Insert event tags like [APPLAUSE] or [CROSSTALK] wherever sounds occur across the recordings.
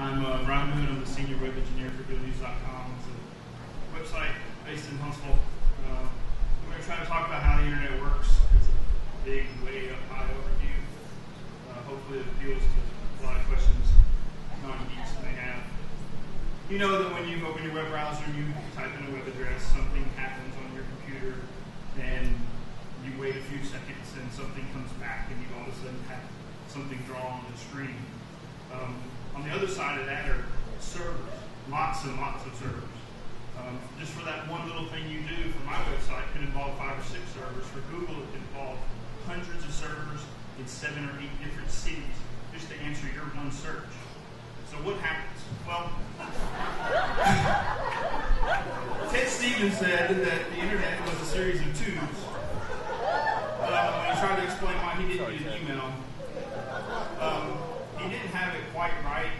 I'm uh, Brian Moon. I'm the senior web engineer for dealnews.com. It's a website based in Huntsville. Uh, we're going to try to talk about how the internet works. It's a big, way up high overview. Uh, hopefully, it appeals to a lot of questions non-geeks may have. You know that when you open your web browser and you type in a web address, something happens on your computer, and you wait a few seconds, and something comes back, and you all of a sudden have something drawn on the screen. Um, on the other side of that are servers, lots and lots of servers. Um, just for that one little thing you do for my website could involve five or six servers. For Google, it could involve hundreds of servers in seven or eight different cities just to answer your one search. So what happens? Well, [LAUGHS] Ted Stevens said that the internet was a series of tubes. When he tried to explain why he didn't an email, um, he didn't have it quite right,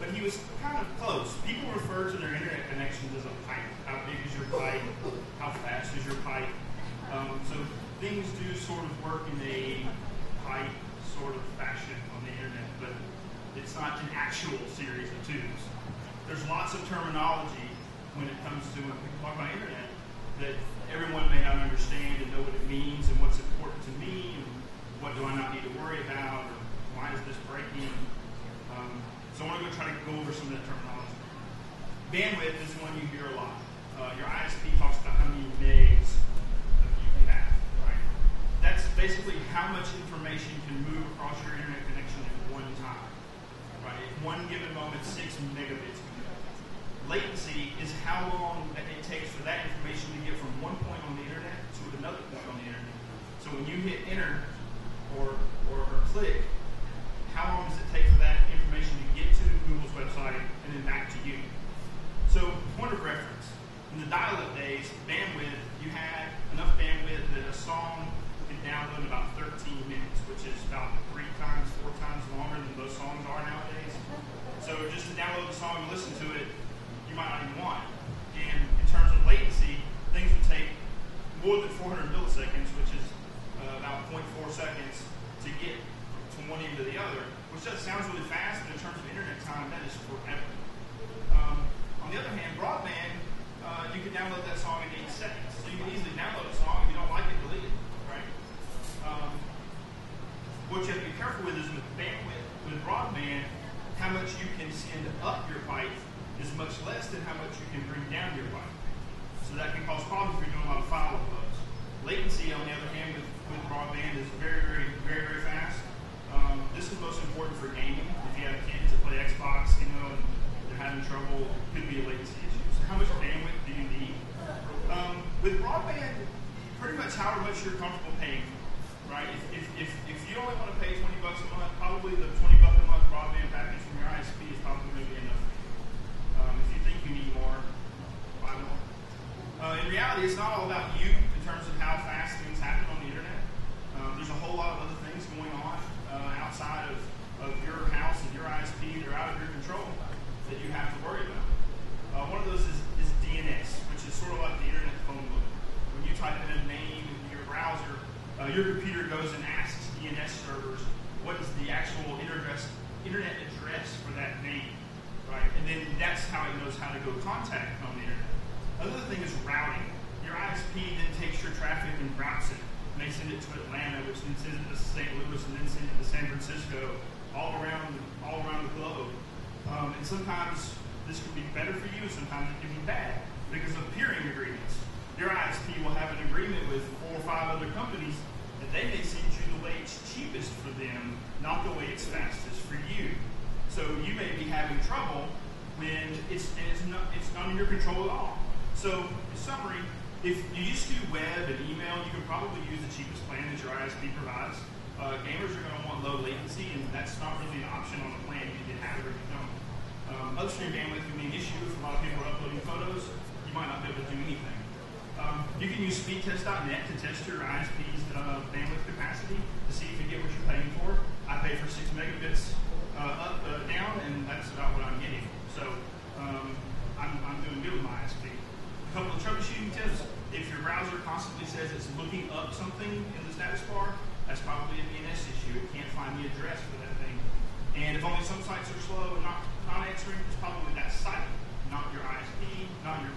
but he was kind of close. People refer to their internet connections as a pipe. How big is your pipe? How fast is your pipe? Um, so things do sort of work in a pipe sort of fashion on the internet, but it's not an actual series of tubes. There's lots of terminology when it comes to when people talk about internet that everyone may not understand and know what it means and what's important to me and what do I not need to worry about or why is this breaking. Um, so I want to go try to go over some of that terminology. Bandwidth is one you hear a lot. Uh, your ISP talks about how many megs you have, right? That's basically how much information can move across your internet connection at one time right? At one given moment, six megabits. Latency is how long it takes for that information to get from one point on the internet to another point on the internet. So when you hit enter or, or, or click, dial-up days, bandwidth, you had enough bandwidth that a song could download in about 13 minutes, which is about three times, four times longer than most songs are nowadays. So just to download the song and listen to it, you might not even want. And in terms of latency, things would take more than 400 milliseconds, which is uh, about 0.4 seconds, to get from one end to the other, which does sounds really fast, but in terms of internet time, that is forever. Um, on the other hand, broadband, uh, you can download that song in eight seconds. So you can easily download a song. If you don't like it, delete it, right? Um, what you have to be careful with is with bandwidth, with broadband, how much you can send up your pipe is much less than how much you can bring down your pipe. So that can cause problems if you're doing a lot of file uploads. Latency, on the other hand, with, with broadband is very, very, very, very fast. Um, this is most important for gaming. If you have kids that play Xbox, you know, and they're having trouble, it could be a latency issue. So how much bandwidth do you need? Um, with broadband, much however much you're comfortable paying right? If, if, if, if you only want to pay 20 bucks a month, probably the 20 buck a month broadband package from your ISP is probably going to be enough. Um, if you think you need more, buy more. Uh, in reality, it's not all about you in terms of how fast things happen on the internet. Um, there's a whole lot of other things going on uh, outside of, of your house and your ISP that are out of your control that you have to worry about. Uh, one of those is, is DNS, which is sort of like the internet phone book. When you type in a name in your browser, uh, your computer goes and asks DNS servers what is the actual internet internet address for that name, right? And then that's how it knows how to go contact on the internet. Another thing is routing. Your ISP then takes your traffic and routes it. And they send it to Atlanta, which then sends it to St. Louis, and then send it to San Francisco, all around all around the globe. Um, and sometimes this can be better for you, sometimes it can be bad because of peering agreements your ISP will have an agreement with four or five other companies they may send you the way it's cheapest for them, not the way it's fastest for you. So you may be having trouble when it's and it's not it's not in your control at all. So in summary, if you just do web and email, you can probably use the cheapest plan that your ISP provides. Uh, gamers are going to want low latency, and that's not really an option on the plan. You can have it or you don't. Um, upstream bandwidth can be an issue if a lot of people are uploading photos. You might not be able to do anything. Um, you can use speedtest.net to test your ISP's uh, bandwidth capacity to see if you get what you're paying for. I pay for six megabits uh, up, uh, down, and that's about what I'm getting. So um, I'm, I'm doing good with my ISP. A couple of troubleshooting tips. If your browser constantly says it's looking up something in the status bar, that's probably a DNS issue. It can't find the address for that thing. And if only some sites are slow and not, not answering, it's probably that site, not your ISP, not your